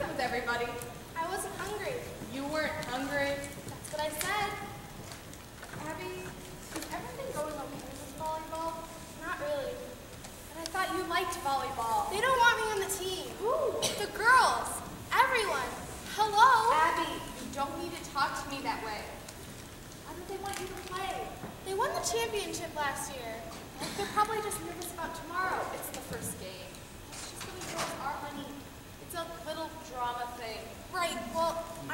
everybody. I wasn't hungry. You weren't hungry. That's what I said. Abby, is everything going okay with volleyball? Not really. But I thought you liked volleyball. They don't want me on the team. Who? The girls. Everyone. Hello? Abby, you don't need to talk to me that way. Why don't they want you to play? They won the championship last year. They're probably just nervous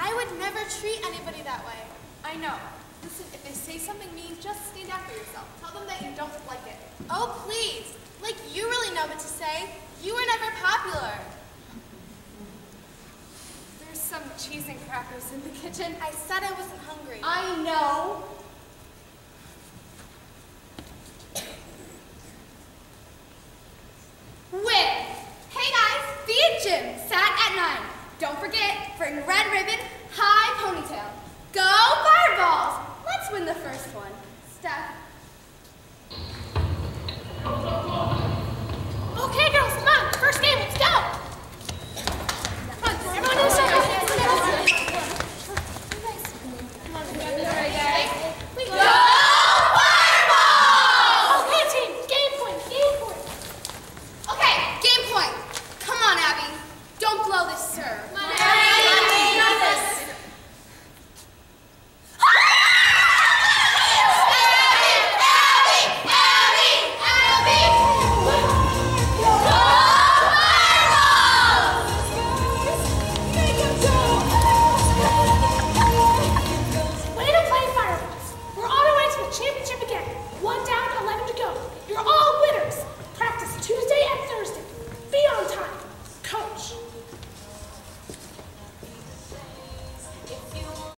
I would never treat anybody that way. I know. Listen, if they say something mean, just stand up for yourself. Tell them that you don't like it. Oh, please. Like you really know what to say. You were never popular. There's some cheese and crackers in the kitchen. I said I wasn't hungry. I know.